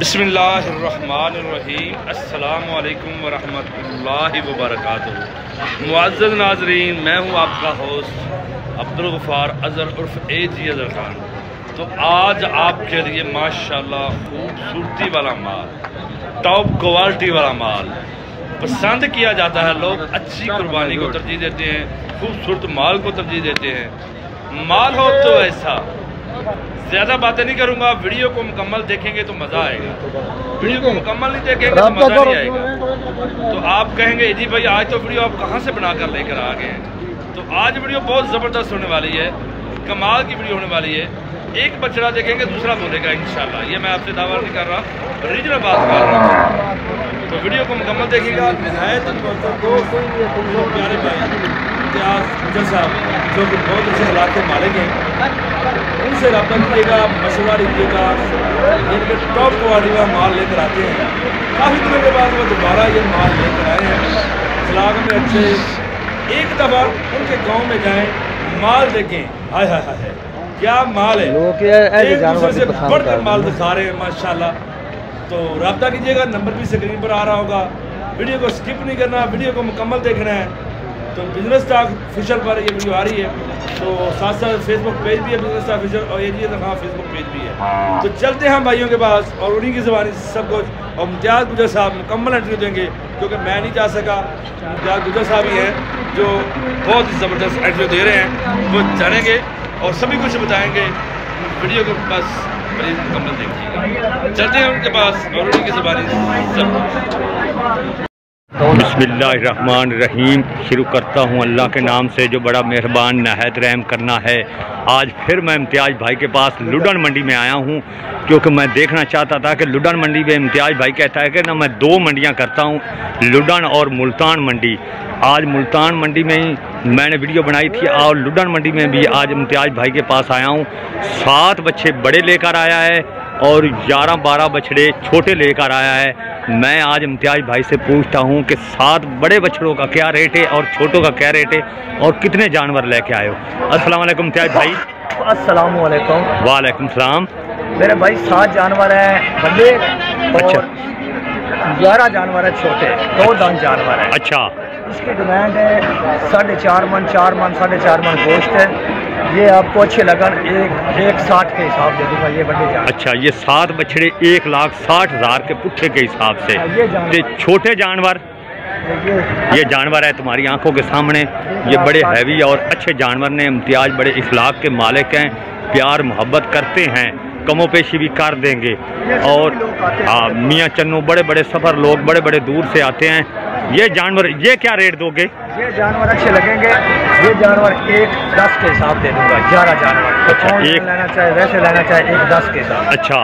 बिसमीम अल्लाम वरहमतुल्लाहि वबरकातुहू। मुआज़ नाजरीन मैं हूँ आपका होस्ट अब्दुल गफ़ार अज़र उर्फ़ ए जी अज़र ख़ान। तो आज आपके लिए माशाल्लाह खूबसूरती वाला माल टॉप क्वालिटी वाला माल पसंद किया जाता है। लोग अच्छी कुर्बानी को तरजीह देते हैं खूबसूरत माल को तरजीह देते हैं। माल हो तो ऐसा ज़्यादा बातें नहीं करूँगा वीडियो को मुकम्मल देखेंगे तो मज़ा आएगा। वीडियो को मुकम्मल नहीं देखेंगे तो मज़ा नहीं आएगा। तो आप कहेंगे जी भाई आज तो वीडियो आप कहाँ से बना कर लेकर आ गए हैं? तो आज वीडियो बहुत ज़बरदस्त होने वाली है कमाल की वीडियो होने वाली है। एक बछड़ा देखेंगे दूसरा बोलेगा इन ये मैं आपसे दावा नहीं कर रहा रीजनल बात कर रहा हूँ। तो वीडियो को मुकम्मल देखेगा। नहायत प्यारे भाई। इतिहास गुजर साहब जो कि बहुत अच्छे हालात के मालिक हैं। उनसे रब्ता कीजिएगा मशवरा लीजिएगा इनके टॉप क्वालिटी का माल लेकर आते हैं। काफ़ी दिनों के बाद वो दोबारा ये माल लेकर आए हैं। इलाक में अच्छे एक दफ़ा उनके गाँव में जाएँ माल देखें। हाय हाय हाय क्या माल है। एक दूसरे से बढ़कर माल दिखा रहे हैं माशाल्लाह। तो रबता कीजिएगा नंबर भी स्क्रीन पर आ रहा होगा। वीडियो को स्किप नहीं करना वीडियो को मुकम्मल देखना है। तो बिज़नेस टाक ऑफिशियल पर ये वीडियो आ रही है। तो साथ साथ फेसबुक पेज भी है बिज़नेस टाक ऑफिशियल और ये जी हाँ फेसबुक पेज भी है। तो चलते हैं हम भाइयों के पास और उन्हीं की जबानी सब कुछ। और मुमताज़ गुजर साहब मुकम्मल इंटरव्यू देंगे, क्योंकि मैं नहीं जा सका। मुमताज़ गुजर साहब ही हैं, जो बहुत ही ज़बरदस्त इंटरव्यू दे रहे हैं। वो जानेंगे और सभी कुछ बताएँगे। वीडियो को मरीज़ मुकम्मल देखिएगा। चलते हैं उनके पास और उन्हीं की ज़बानी सब बसमीम शुरू करता हूँ अल्लाह के नाम से जो बड़ा मेहरबान, नहायत रहम करना है। आज फिर मैं इम्तियाज़ भाई के पास लुडन मंडी में आया हूँ क्योंकि मैं देखना चाहता था कि लुडन मंडी में इम्तियाज़ भाई कहता है कि ना मैं दो मंडियाँ करता हूँ, लुडन और मुल्तान मंडी। आज मुल्तान मंडी में ही मैंने वीडियो बनाई थी और लुडन मंडी में भी आज इम्तियाज़ भाई के पास आया हूँ। सात बच्चे बड़े लेकर आया है। और ग्यारह बारह बछड़े छोटे लेकर आया है। मैं आज इम्तियाज़ भाई से पूछता हूँ कि सात बड़े बछड़ों का क्या रेट है और छोटों का क्या रेट है और कितने जानवर लेके आए हो? अस्सलाम वालेकुम इम्तियाज़ भाई। अस्सलाम वालेकुम वालेकुम सलाम। मेरे भाई सात जानवर हैं बड़े अच्छा। ग्यारह जानवर है छोटे दो दान जानवर है। अच्छा। इसकी डिमांड है साढ़े चार मन चार मन साढ़े चार मन गोश्त है। ये आपको अच्छे लगन एक एक साठ के हिसाब दे दूँगा ये बड़े जानवर अच्छा ये सात बछड़े एक लाख साठ हज़ार के पुट्ठे के हिसाब से। हाँ, ये छोटे जानवर ये जानवर है तुम्हारी आँखों के सामने। ये बड़े हैवी और अच्छे जानवर ने इम्तियाज़ बड़े इखलाक के मालिक हैं प्यार मोहब्बत करते हैं कमो पेशी भी कर देंगे। और हाँ। मियाँ चन्नू बड़े बड़े सफ़र लोग बड़े बड़े दूर से आते हैं। ये जानवर ये क्या रेट दोगे? ये जानवर अच्छे लगेंगे। ये जानवर एक दस के हिसाब दे दूँगा ग्यारह जानवर। अच्छा एक लेना चाहे वैसे लेना चाहे एक दस के हिसाब। अच्छा।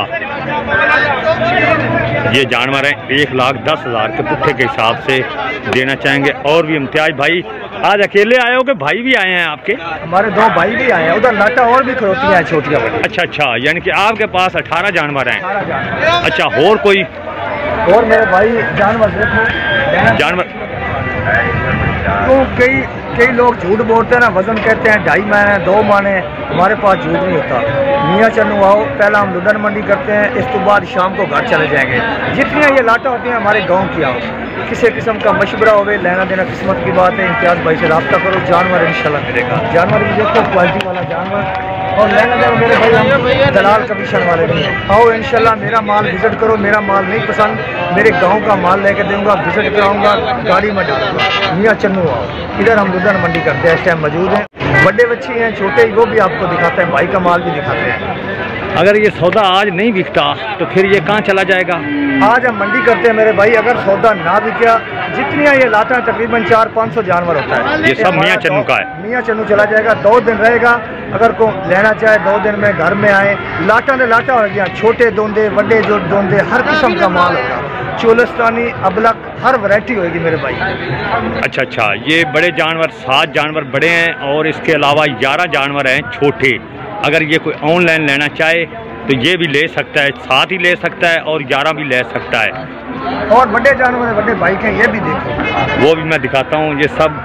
ये जानवर हैं एक लाख दस हज़ार के पुट्ठे के हिसाब से देना चाहेंगे। और भी इम्तियाज़ भाई आज अकेले आए हो कि भाई भी आए हैं आपके? हमारे दो भाई भी आए हैं उधर लाटा और भी खरोती हैं छोटियाँ अच्छा अच्छा यानी कि आपके पास अठारह जानवर हैं। अच्छा और कोई? और मेरे भाई जानवर देखो जानवर तो कई कई लोग झूठ बोलते हैं ना, वज़न कहते हैं, ढाई महीने दो महीने हमारे पास झूठ नहीं होता। मियाँ चन्नू, आओ, पहला हम लुधन मंडी करते हैं, इस तो बाद शाम को घर चले जाएँगे। जितनी ये लाटा होती हैं, हमारे गाँव की आओ। किसी किस्म का मशवरा हो लेना देना किस्मत की बात है, इम्तियाज़ भाई से रबता करो, जानवर इन मिलेगा। जानवर भी देखो क्वालिटी वाला जानवर। और मैनेजर मेरे भाई दलाल कमीशन वाले नहीं आओ इन मेरा माल विज़िट करो, मेरा माल नहीं पसंद, मेरे गाँव का माल लेकर दूँगा विज़िट कराऊँगा, गाड़ी में डालूँगा। मियाँ चन्नू आओ, इधर हम दुधन मंडी करते हैं, इस टाइम मौजूद हैं। बड़े बच्चे हैं छोटे वो भी आपको दिखाते हैं भाई का माल भी दिखाते हैं। अगर ये सौदा आज नहीं बिकता तो फिर ये कहाँ चला जाएगा? आज हम मंडी करते हैं मेरे भाई अगर सौदा ना बिका जितनी ये लाता है तकरीबन चार पाँच सौ जानवर होता है। ये सब मियाँ चन्नू का है। मियाँ चन्नू चला जाएगा दो दिन रहेगा अगर को लेना चाहे दो दिन में घर में आए लाटा ने लाटा हो गया छोटे दोंदे बड़े जो दोंदे हर किस्म का माल होगा। चोलस्तानी अबलक हर वैरायटी होगी मेरे भाई। अच्छा अच्छा ये बड़े जानवर सात जानवर बड़े हैं और इसके अलावा ग्यारह जानवर हैं छोटे। अगर ये कोई ऑनलाइन लेना चाहे तो ये भी ले सकता है साथ ही ले सकता है और ग्यारह भी ले सकता है। और बड़े जानवर बड़े बाइक हैं ये भी देखो। वो भी मैं दिखाता हूँ ये सब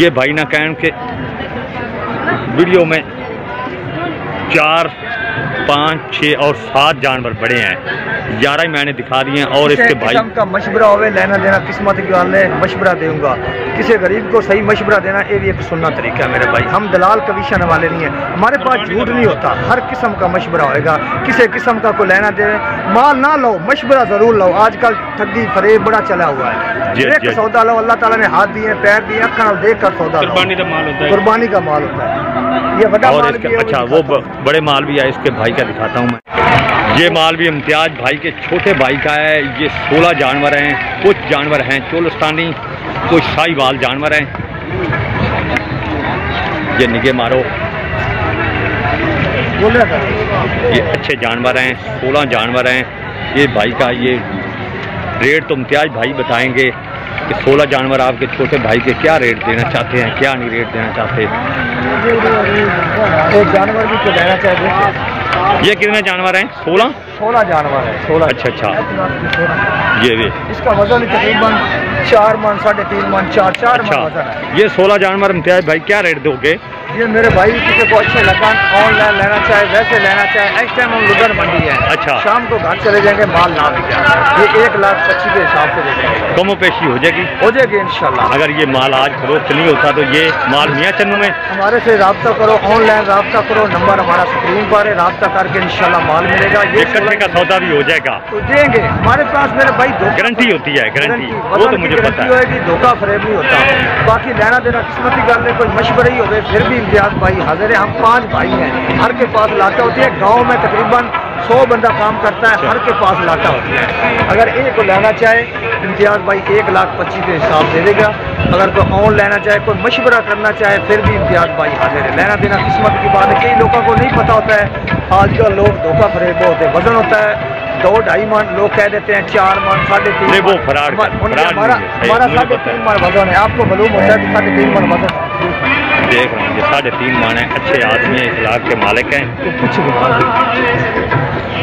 ये भाई ना कहें के वीडियो में चार पाँच छः और सात जानवर बड़े हैं। ग्यारह ही मैंने दिखा दिए हैं और इसके भाई का मशवरा होवे लेना देना किस्मत की गल है मशवरा दूँगा किसी गरीब को सही मशवरा देना ये भी एक सुनना तरीका है मेरे भाई। हम दलाल कमीशन वाले नहीं है। हमारे पास झूठ नहीं होता। हर किस्म का मशवरा होएगा। किसी किस्म का कोई लेना दे माल ना लो मशवरा ज़रूर लो आजकल ठगी फरेब बड़ा चला हुआ है। एक सौदा लो अल्लाह ताला ने हाथ दिए पैर दिए अखा देख कर सौदा कुर्बानी का माल होता है। ये और इसके अच्छा वो बड़े माल भी है इसके भाई का दिखाता हूँ मैं। ये माल भी इम्तियाज़ भाई के छोटे भाई का है। ये सोलह जानवर हैं कुछ जानवर हैं चोलस्तानी कुछ साहिवाल जानवर हैं। ये निगे मारो। बोल ये अच्छे जानवर हैं सोलह जानवर हैं। ये भाई का ये रेट तो इम्तियाज़ भाई बताएँगे। कि सोलह जानवर आपके छोटे भाई के क्या रेट देना चाहते हैं क्या नहीं रेट देना चाहते? एक जानवर भी तो चाहते चाहिए ये कितने जानवर हैं? सोलह? सोलह जानवर है सोलह। अच्छा अच्छा। ये भी। इसका वज़न तकरीबन चार मन साढ़े तीन मन चार चार मन वज़न है। अच्छा ये सोलह जानवर इम्तियाज़ भाई क्या रेट दोगे? ये मेरे भाई किसी को अच्छे लगा ऑनलाइन लेना चाहे वैसे लेना चाहे इस टाइम हम लुधर मंडी है। अच्छा। शाम को घर चले जाएँगे माल ना भी जाए ये एक लाख पच्चीस के हिसाब से दे देंगे। कमो पेशी हो जाएगी। हो जाएगी इंशाल्लाह। अगर ये माल आज फरोख्त नहीं होता तो ये माल मियाँ चन्नू में। हमारे से रबता करो ऑनलाइन रबता करो नंबर हमारा स्क्रीन पर है रबता करके इंशाल्लाह माल मिलेगा। ये कट्टे का सौदा भी हो जाएगा। तो देंगे। हमारे पास मेरे भाई गारंटी होती है गारंटी वो तो मुझे पता है। धोखा फरेब नहीं होता। बाकी लेना देना किस्मत की गल है कोई मशवरा ही होवे फिर भी इम्तियाज़ भाई हाजिर है। हम पाँच भाई हैं। हर के पास लाटा होती है। गाँव में तकरीबन सौ बंदा काम करता है। हर के पास लाटा होती है। अगर एक को लेना चाहे इम्तियाज़ भाई एक लाख पच्चीस के हिसाब दे देगा। अगर कोई ऑन लेना चाहे कोई मशवरा करना चाहे फिर भी इम्तियाज़ भाई हाजिर है। लेना देना किस्मत की बात है। कई लोगों को नहीं पता होता है। आजकल लोग धोखा फरेब होते हैं। वज़न होता है। दो ढाई मन लोग कह देते हैं चार मन साढ़े तीन वो फरार हमारा साढ़े तीन मन वज़न है। आपको मालूम होता है कि साढ़े तीन मन वज़न है। देख रहे हैं ये साढ़े तीन माने अच्छे आदमी हैं इस लाख के मालिक हैं। तो कुछ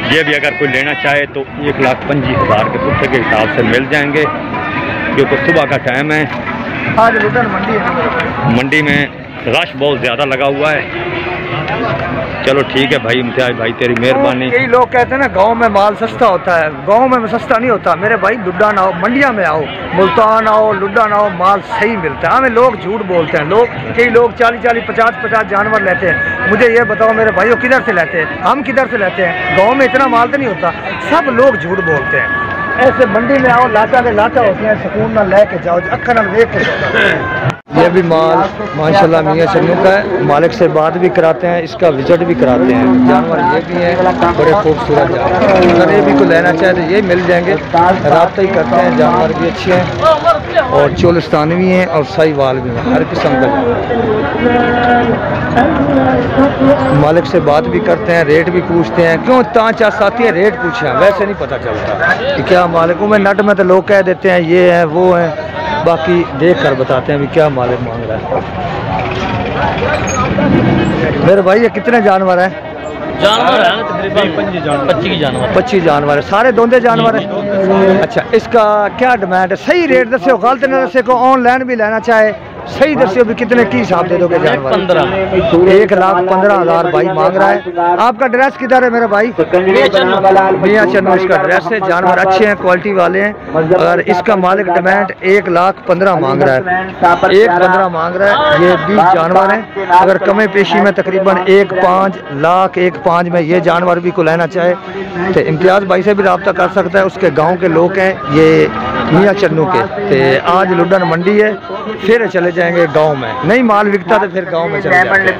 ये भी अगर कोई लेना चाहे तो एक लाख पंजी हज़ार के पुत्र के हिसाब से मिल जाएँगे क्योंकि सुबह का टाइम है। आज मंडी है। मंडी में रश बहुत ज़्यादा लगा हुआ है। चलो ठीक है भाई इम्तियाज़ भाई तेरी मेहरबानी। कई लोग कहते हैं ना गाँव में माल सस्ता होता है। गाँव में सस्ता नहीं होता। मेरे भाई लुड्डा ना आओ मंडिया में आओ मुल्तान आओ लुड्डा ना आओ माल सही मिलता है। हमें लोग झूठ बोलते हैं। लोग कई लोग चालीस चालीस पचास पचास जानवर लेते हैं। मुझे ये बताओ मेरे भाइयों किधर से लेते हैं? हम किधर से लेते हैं? गाँव में इतना माल तो नहीं होता। सब लोग झूठ बोलते हैं। ऐसे मंडी में आओ लाटा के लाटा होते हैं सुकून ना लेके जाओ अक्खर ना देख के जाओ। ये भी माल, माशाल्लाह, मियाँ चन्नू का है। मालिक से बात भी कराते हैं, इसका विज़िट भी कराते हैं। जानवर ये भी हैं, बड़े खूबसूरत जानवर। ये भी कोई लेना चाहे तो ये मिल जाएँगे। रबता ही करते हैं, जानवर भी अच्छे हैं। और चोलिस्तान भी हैं और साहिवाल भी हैं, हर किस्म का। मालिक से बात भी करते हैं रेट भी पूछते हैं। क्यों ताँच साथी है? रेट पूछे हैं। वैसे नहीं पता चलता कि क्या मालिकों में नट में तो लोग कह देते हैं, ये है, वो है। बाकी देख कर बताते हैं अभी क्या मालिक मांग रहा है। मेरे भाई ये कितने जानवर हैं? जानवर है तकरीबन। पच्चीस जानवर। पच्चीस जानवर है। सारे दोंदे जानवर है? अच्छा इसका क्या डिमांड है? सही रेट दस गलत ना दस को ऑनलाइन भी लेना चाहे सही दस्यो भी कितने की हिसाब दे दोगे जानवर पंद्रह। एक लाख पंद्रह हज़ार भाई मांग रहा है। आपका ड्रेस किधर है मेरा भाई? मियाँ चन्नू इसका ड्रेस है। जानवर अच्छे हैं क्वालिटी वाले हैं। और इसका मालिक डिमांड एक लाख पंद्रह मांग रहा है। एक पंद्रह मांग रहा है। ये बीस जानवर हैं। अगर कमे पेशी में तकरीबन एक पाँच लाख एक पाँच में ये जानवर भी को लेना चाहे तो इम्तियाज़ भाई से भी रबता कर सकता है। उसके गाँव के लोग हैं। ये मियाँ चन्नू के। ते आज लुडन मंडी है फिर चले जाएँगे गाँव में। नहीं माल बिकता तो फिर गाँव में चले जाएँगे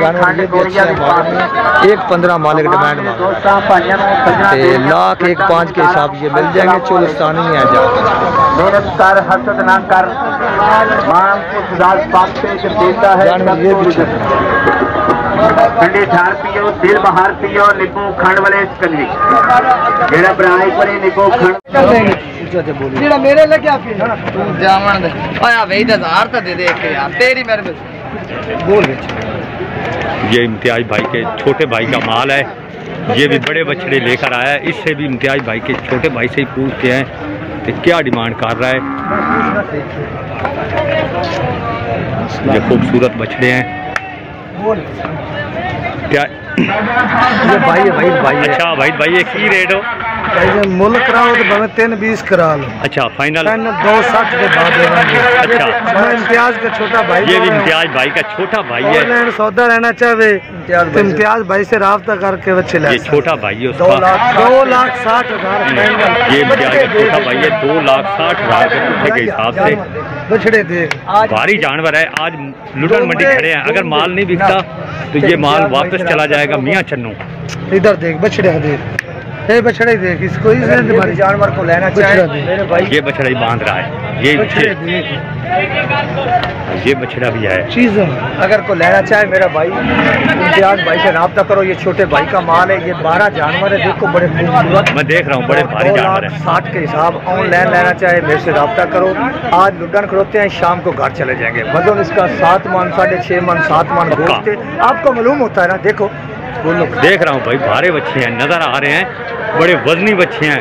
जानवर ये भी अच्छे हैं माल में। एक पंद्रह मालिक डिमांड मांग लाख एक पाँच के हिसाब से मिल जाएँगे चोलिस्तानी है जानवर ये भी ठंडे ठार पियो दिल बहार पियो निको खंड वाले स्कंजी जेड़ा बनाए पर निको खंड क्या देंगे ऊंचा से बोलिए ਜਿਹੜਾ ਮੇਰੇ ਲੱਗਿਆ ਫਿਰ ਜਾਵਣ ਦੇ ਆਇਆ ਵੇ 10000 ਤਾਂ ਦੇ ਦੇ ਇੱਕ ਯਾਰ ਤੇਰੀ ਮਿਹਰਬਾਨੀ बोल रहे ये इम्तियाज भाई के छोटे भाई का माल है ये भी बड़े बछड़े लेकर आया है इससे भी इम्तियाज भाई के छोटे भाई से ही पूछते हैं कि क्या डिमांड कर रहा है ये खूबसूरत बछड़े हैं क्या ये भाई है भाई भाई है अच्छा भाई भाई ये की रेट हो भाई मुल कराओ तो भावे तीन बीस करा लो। अच्छा फाइनल तीन दो साठ के बाद अच्छा। इम्तियाज़ का छोटा भाई ये भी। इम्तियाज़ भाई का छोटा भाई है। ऑनलाइन सौदा रहना चाहे तो इम्तियाज़ भाई से रहा करके बच्चे ये छोटा भाई है दो उसका। लाख दो लाख साठ हज़ार ये इम्तियाज़ का छोटा भाई है दो लाख साठ हज़ार के हिसाब से। बछड़े दे भारी जानवर है आज लुटन मंडी खड़े हैं। अगर माल नहीं बिकता तो ये माल वापस चला जाएगा मियाँ चन्नू। इधर देख बछड़े देख। ये बछड़े देख इसको इसे जानवर को लेना चाहिए मेरे ये बछड़ा ही बाँध रहा है ये ये, बछड़ा भी है चीज़ अगर को लेना चाहे मेरा भाई इम्तियाज़ भाई से रब्ता करो ये छोटे भाई का माल है ये बारह जानवर है देखो बड़े खूबसूरत मैं देख रहा हूँ बड़े भारी जानवर है साठ के हिसाब ऑनलाइन लेना चाहे मेरे से रब्ता करो आज लुडन खड़ोते हैं शाम को घर चले जाएँगे वज़न इसका सात मन साढ़े छः मन सात मन। गोश्त आपको मालूम होता है ना देखो देख रहा हूँ भाई भारे बच्चे हैं नज़र आ रहे हैं बड़े वजनी बच्चे हैं।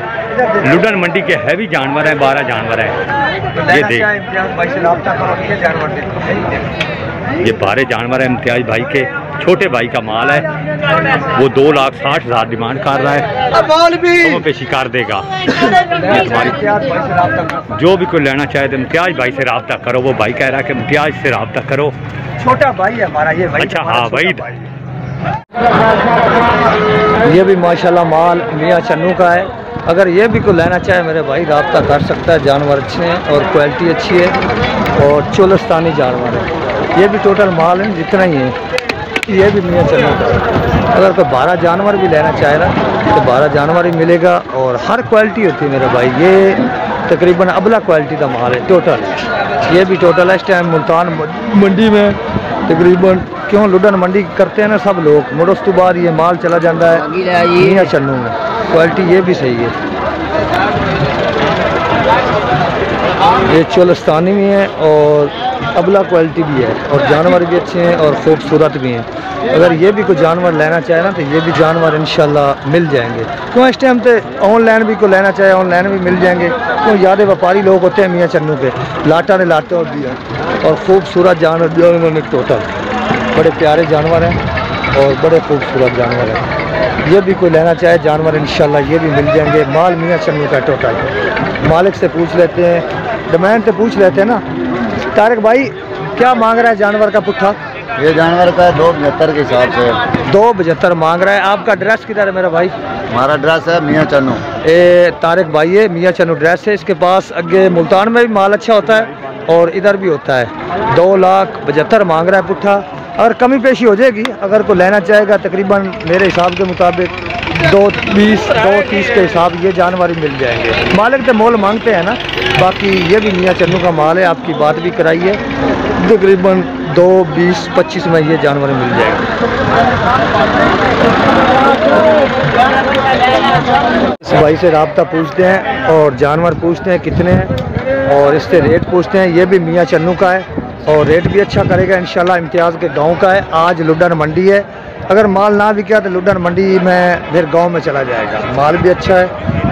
लुडन मंडी के हैवी जानवर हैं बारह जानवर हैं। तो ये देख। ये जानवर बारह जानवर है इम्तियाज़ भाई के छोटे भाई का माल है। वो दो लाख साठ हज़ार डिमांड कर रहा है। माल भी। तो पे शिकार देगा? जो भी कोई लेना चाहे तो इम्तियाज़ भाई से रब्ता करो। वो भाई कह रहा है कि इम्तियाज़ से रब्ता करो। छोटा भाई है हमारा ये भाई अच्छा, हाँ, वही। भाई। ये भी माशाल्लाह माल मियाँ चन्नू का है। अगर ये भी कोई लेना चाहे, मेरे भाई रब्ता कर सकता है। जानवर अच्छे हैं और क्वालिटी अच्छी है और चोलस्तानी जानवर है। ये भी टोटल माल है, जितना ही है। ये भी मियाँ चन्नू का है। अगर कोई बारह जानवर भी लेना चाहे ना तो बारह जानवर ही मिलेगा और हर क्वालिटी होती है मेरे भाई। ये तकरीबन अबला क्वालिटी का माल है टोटल ये भी टोटल है। इस टाइम मुल्तान मंडी में तकरीबन क्यों लुडन मंडी करते हैं ना सब लोग? मुड़ उस तो बाद ये माल चला जाता है। मियाँ चन्नू में। क्वालिटी ये भी सही है। ये चोलस्तानी भी है और अबला क्वालिटी भी है और जानवर भी अच्छे हैं और खूबसूरत भी हैं। अगर ये भी कोई जानवर लेना चाहे ना तो ये भी जानवर इंशाल्लाह मिल जाएँगे। क्यों इस टाइम पे ऑनलाइन भी कोई लेना चाहे ऑनलाइन भी मिल जाएँगे? क्यों ज़्यादा व्यापारी लोग होते हैं मियाँ चन्नू के? लाटा ने लाटे और दिया। और खूबसूरत जानवर जानवर में टोटल बड़े प्यारे जानवर हैं और बड़े खूबसूरत जानवर हैं। ये भी कोई लेना चाहे जानवर इंशाल्लाह ये भी मिल जाएँगे। माल मियाँ चन्नू का टोटल मालिक से पूछ लेते हैं डिमांड से पूछ लेते हैं ना। तारक भाई क्या मांग रहा है जानवर का पुट्ठा? ये जानवर का है दो पचहत्तर के हिसाब से दो पचहत्तर मांग रहा है। आपका ड्रेस किधर है मेरा भाई? हमारा ड्रेस है मियाँ चनू ए तारक भाई है मियाँ चनू ड्रेस है। इसके पास आगे मुल्तान में भी माल अच्छा होता है और इधर भी होता है। दो लाख पचहत्तर मांग रहा है पुट्ठा। अगर कमी पेशी हो जाएगी। अगर कोई लेना चाहेगा, तकरीबन मेरे हिसाब के मुताबिक दो बीस, दो तीस के हिसाब ये जानवर मिल जाएँगे। मालिक तो मोल मांगते हैं ना, बाकी ये भी मियाँ चन्नू का माल है, आपकी बात भी कराई है तकरीबन दो बीस, पच्चीस में ये जानवर मिल जाएँगे। इस भाई से रबता पूछते हैं और जानवर पूछते हैं कितने हैं और इससे रेट पूछते हैं। ये भी मियाँ चन्नू का है। और रेट भी अच्छा करेगा, इंशाल्लाह इम्तियाज़ के गाँव का है। आज लुडन मंडी है। अगर माल ना बिका तो लुडन मंडी में फिर गाँव में चला जाएगा। माल भी अच्छा है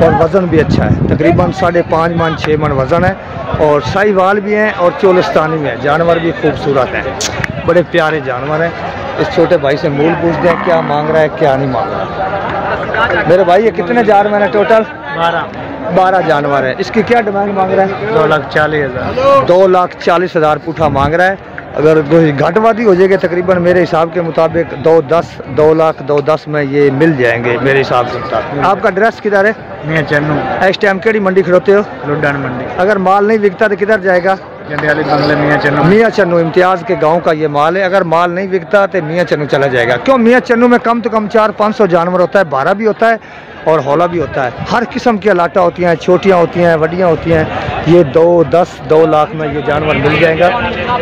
और वज़न भी अच्छा है। तकरीबन साढ़े पाँच मन छः मन वज़न है और साहिवाल भी हैं और चोलिस्तानी भी हैं। जानवर भी खूबसूरत हैं। बड़े प्यारे जानवर हैं। इस छोटे भाई से मूल पूछते हैं, क्या मांग रहा है, क्या नहीं मांग रहा? है मेरे भाई, ये कितने जानवर हैं टोटल बारह। बारह जानवर है। इसकी क्या डिमांड मांग रहा है? दो लाख चालीस हज़ार। दो लाख चालीस हज़ार पुठा मांग रहा है। अगर कोई घटवादी हो जाएगी तकरीबन मेरे हिसाब के मुताबिक दो दस दो लाख दो दस में ये मिल जाएँगे मेरे हिसाब के मुताबिक आपका ड्रेस किधर है? मियाँ चन्नू। इस टाइम केड़ी मंडी खड़ोते हो? लुड्डन मंडी। अगर माल नहीं बिकता तो किधर जाएगा? जंडियाली मियाँ चन्नू। मियाँ चन्नू इम्तियाज़ के गाँव का ये माल है। अगर माल नहीं बिकता तो मियाँ चन्नू चला जाएगा। क्यों? मियाँ चन्नू में कम तो कम चार पाँच सौ जानवर होता है बारह भी होता है। और हौला भी होता है। हर किस्म की अलाटा होती हैं, छोटियाँ होती हैं बड़ियाँ होती हैं। ये दो, दस, दो लाख में ये जानवर मिल जाएगा।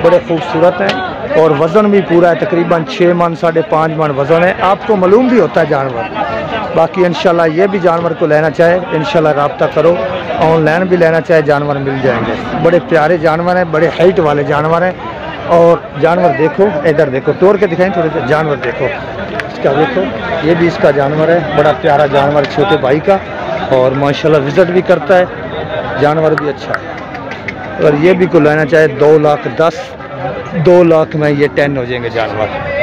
बड़े खूबसूरत हैं और वज़न भी पूरा है, तकरीबन छः मन, साढ़े पाँच मन वज़न है। आपको मालूम भी होता है जानवर। बाकी इंशाल्लाह ये भी जानवर को लेना चाहे, इंशाल्लाह रब्ता करो। ऑनलाइन भी लेना चाहे, जानवर मिल जाएँगे। बड़े प्यारे जानवर हैं, बड़े हाइट वाले जानवर हैं। और जानवर देखो, इधर देखो, तोड़ के दिखाएँ थोड़े से, जानवर देखो। इसका देखो, ये भी इसका जानवर है, बड़ा प्यारा जानवर, छोटे भाई का, और माशाल्लाह विज़िट भी करता है, जानवर भी अच्छा है। अगर ये भी को लेना चाहे, दो लाख दस, दो लाख में ये टेन हो जाएँगे जानवर।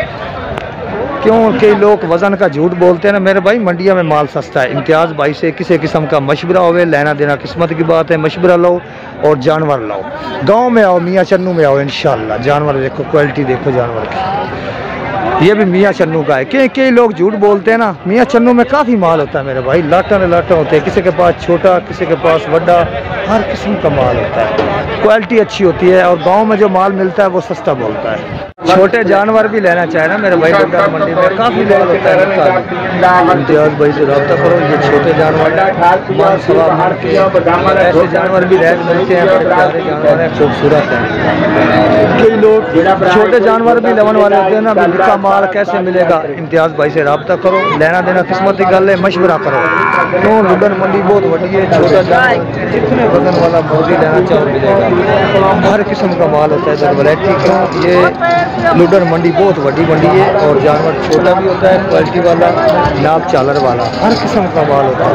क्यों कई लोग वज़न का झूठ बोलते हैं ना? मेरे भाई, मंडिया में माल सस्ता है। इम्तियाज़ भाई से किसी किस्म का मशवरा होवे, लेना देना किस्मत की बात है। मशवरा लो और जानवर लाओ। गाँव में आओ, मियाँ चन्नू में आओ इन जानवर देखो क्वालिटी देखो, जानवर की। ये भी मियाँ चन्नू का है। कई कई लोग झूठ बोलते हैं ना? मियाँ चन्नू में काफ़ी माल होता है मेरे भाई। लाटा ने लाटा होते हैं। किसी के पास छोटा, किसी के पास बड़ा, हर किस्म का माल होता है। क्वालिटी अच्छी होती है और गाँव में जो माल मिलता है, वो सस्ता बोलता है। छोटे जानवर भी लेना चाहे ना मेरे भाई बड्डा मंडी में काफ़ी है रखा इम्तियाज़ भाई से रब्ता करो ये छोटे जानवर ऐसे जानवर भी रेट मिलते हैं बड़े प्यारे जानवर हैं खूबसूरत हैं। कई लोग छोटे जानवर भी लेवन वाले होते हैं ना लिखा माल कैसे मिलेगा? इम्तियाज़ भाई से रब्ता करो लेना देना किस्मत की गल है मशवरा करो। क्यों? लुडन मंडी बहुत बड़ी है छोटा जानवर जितने वज़न वाला मोदी लेना चाहो मिलेगा। हर किस्म का माल होता है वैरायटी क्यों ये लुडन मंडी बहुत बड़ी मंडी है और जानवर छोटा भी होता है क्वालिटी वाला, नाप चालर वाला, हर किस्म का माल होता है।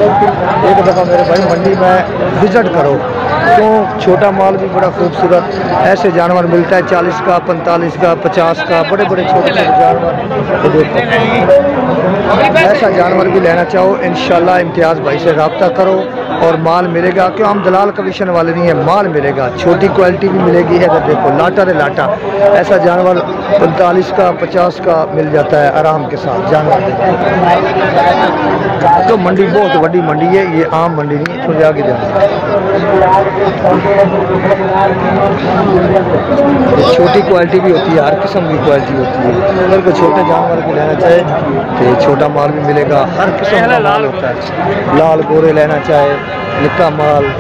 एक दफ़ा मेरे भाई मंडी में विज़िट करो क्यों छोटा माल भी बड़ा खूबसूरत, ऐसे जानवर मिलता है, चालीस का, पैंतालीस का, पचास का बड़े बड़े छोटे छोटे जानवर ये देखो। ऐसा जानवर भी लेना चाहो इन इम्तियाज़ भाई से रबता करो और माल मिलेगा। क्यों? हम दलाल कमीशन वाले नहीं है। माल मिलेगा। छोटी क्वालिटी भी मिलेगी। इधर देखो, लाटा रे लाटा। ऐसा जानवर पैंतालीस का, पचास का मिल जाता है आराम के साथ। जानवर तो मंडी बहुत बड़ी मंडी है। ये आम मंडी नहीं थोड़ी आगे जाना। छोटी क्वालिटी भी होती है। हर किस्म की क्वालिटी होती है। अगर कोई छोटे जानवर को लेना चाहे तो छोटा माल भी मिलेगा। हर किस्म का माल होता है। लाल गोरे लेना चाहे निक्का माल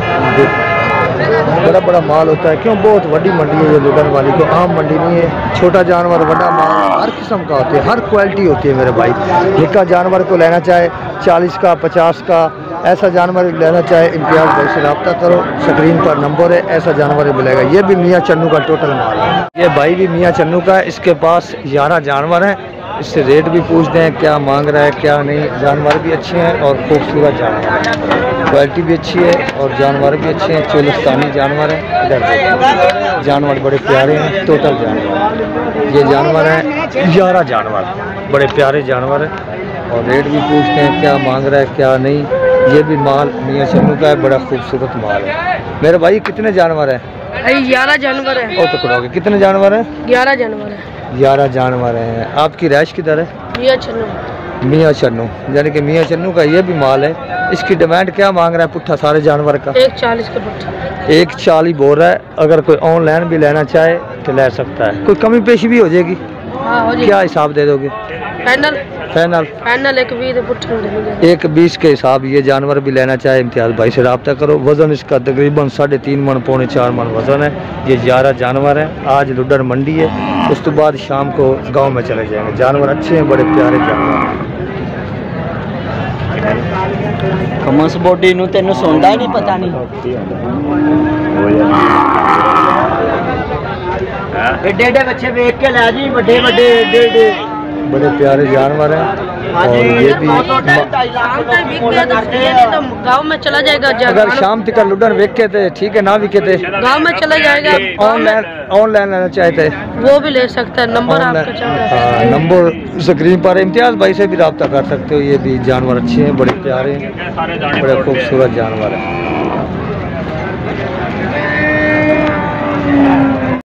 बड़ा बड़ा माल होता है। क्यों? बहुत बड़ी मंडी है ये लुधन वाली को। आम मंडी नहीं है। छोटा जानवर बड़ा माल, हर किस्म का होता है। हर क्वालिटी होती है मेरे भाई। निक्का जानवर को लेना चाहे, चालीस का, पचास का, ऐसा जानवर लेना चाहे, इम्तियाज़ भाई से रब्ता करो। स्क्रीन पर नंबर है, ऐसा जानवर मिलेगा। ये भी मियाँ चन्नू का टोटल माल है। ये भाई भी मियाँ चन्नू का है। इसके पास ग्यारह जानवर हैं। इससे रेट भी पूछते हैं क्या मांग रहा है क्या नहीं। जानवर भी अच्छे हैं और खूबसूरत जानवर हैं। क्वालिटी भी अच्छी है और जानवर भी अच्छे हैं। चोलिस्तानी जानवर हैं इधर जानवर बड़े प्यारे हैं टोटल जानवर ये जानवर हैं ग्यारह जानवर बड़े प्यारे जानवर हैं। और रेट भी पूछते हैं क्या मांग रहा है क्या नहीं। ये भी माल मियाँ शन्नू का है बड़ा खूबसूरत माल है। मेरे भाई कितने जानवर हैं? ग्यारह जानवर है। और पकड़ोगे कितने जानवर हैं? ग्यारह जानवर है। ग्यारह जानवर हैं। आपकी रैश किधर है? मियाँ चन्नू। मियाँ चन्नू। यानी कि मियाँ चन्नू का ये भी माल है इसकी डिमांड क्या मांग रहा है पुट्ठा सारे जानवर का? एक चालीस का पुट्ठा। एक चालीस बोल रहा है अगर कोई ऑनलाइन भी लेना चाहे तो ले सकता है। कोई कमी पेशी भी हो जाएगी? हाँ हो क्या हिसाब दे दोगे? फाइनल फाइनल फाइनल एक बीस एक बीस के हिसाब ये जानवर भी लेना चाहे इम्तियाज़ भाई से रबता करो। वज़न इसका तकरीबन साढ़े तीन मन पौने चार मन वज़न है। ये ग्यारह जानवर है। आज लुडर मंडी है। उस तो बाद शाम को गाँव में चले जाएँगे। जानवर अच्छे हैं बड़े प्यारे जानवर हैं। कमस बॉडी नु तेनु सोंदा ही नहीं पता नहीं। हाँ? एडे एडे बच्चे देख के ला जी बड़े वे वे बड़े प्यारे जानवर हैं। और ये भी तो है, तो गाँव में चला जाएगा अगर शाम तक लुडन वेख के थे ठीक है ना विके थे। गाँव में चला जाएगा ऑनलाइन ऑनलाइन लेना चाहते। वो भी ले सकता है नंबर है। हाँ नंबर स्क्रीन पर इम्तियाज़ भाई से भी रब्ता कर सकते हो। ये भी जानवर अच्छे हैं बड़े प्यारे हैं बड़े खूबसूरत जानवर हैं।